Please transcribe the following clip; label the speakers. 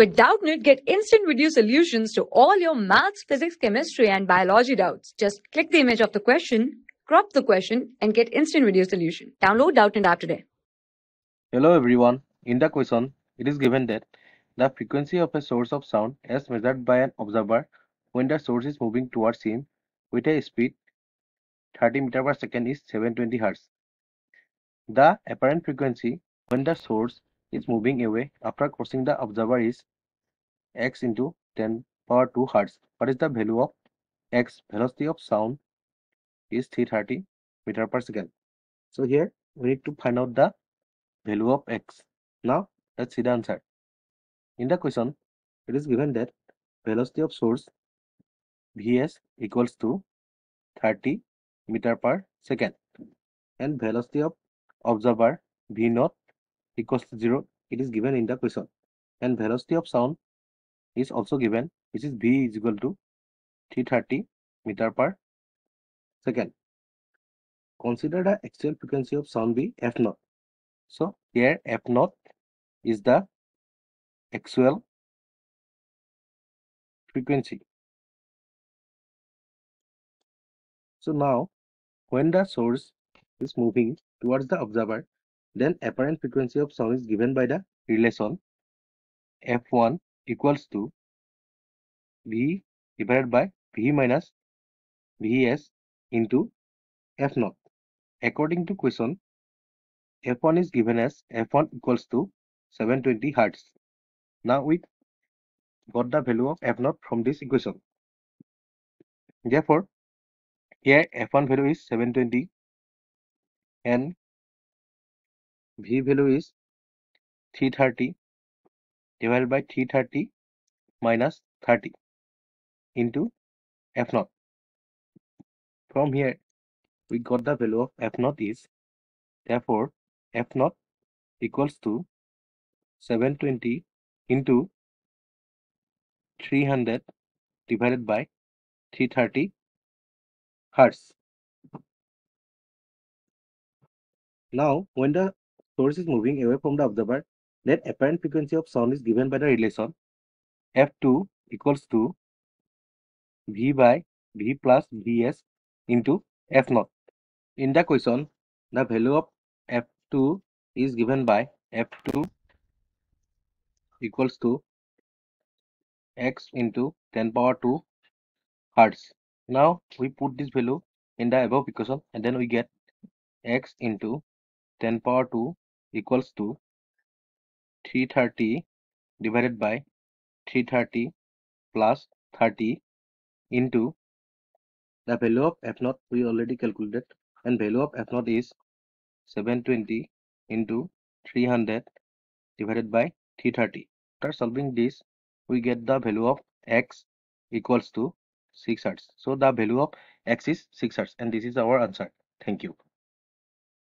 Speaker 1: With Doubtnut, get instant video solutions to all your maths, physics, chemistry, and biology doubts. Just click the image of the question, crop the question, and get instant video solution. Download Doubtnut app today.
Speaker 2: Hello everyone. In the question, it is given that the frequency of a source of sound as measured by an observer when the source is moving towards him with a speed 30 meter per second is 720 Hz. The apparent frequency when the source is moving away after crossing the observer is x into 10 power 2 hertz. What is the value of x? Velocity of sound is 330 meter per second. So here we need to find out the value of x. Now let's see the answer. In the question, it is given that velocity of source vs equals to 30 meter per second and velocity of observer v naught equals to 0 it is given in the question and velocity of sound is also given which is v is equal to 330 meter per second. Consider the actual frequency of sound be f naught. So here f naught is the actual frequency. So now when the source is moving towards the observer then apparent frequency of sound is given by the relation f1 equals to v divided by v minus vs into F0. According to question, f1 is given as f1 equals to 720 hertz. Now we got the value of F0 from this equation. Therefore, here f1 value is 720 and V value is 330 divided by 330 minus 30 into F naught. From here, we got the value of F naught is therefore F naught equals to 720 into 300 divided by 330 hertz. Now, when the source is moving away from the observer, then apparent frequency of sound is given by the relation f2 equals to v by v plus vs into f0. In the question, the value of f2 is given by f2 equals to x into 10 power 2 hertz. Now we put this value in the above equation and then we get x into 10 power 2 equals to 330 divided by 330 plus 30 into the value of f naught we already calculated and value of f naught is 720 into 300 divided by 330 after solving this we get the value of x equals to 6 hertz. So the value of x is 6 hertz and this is our answer. Thank you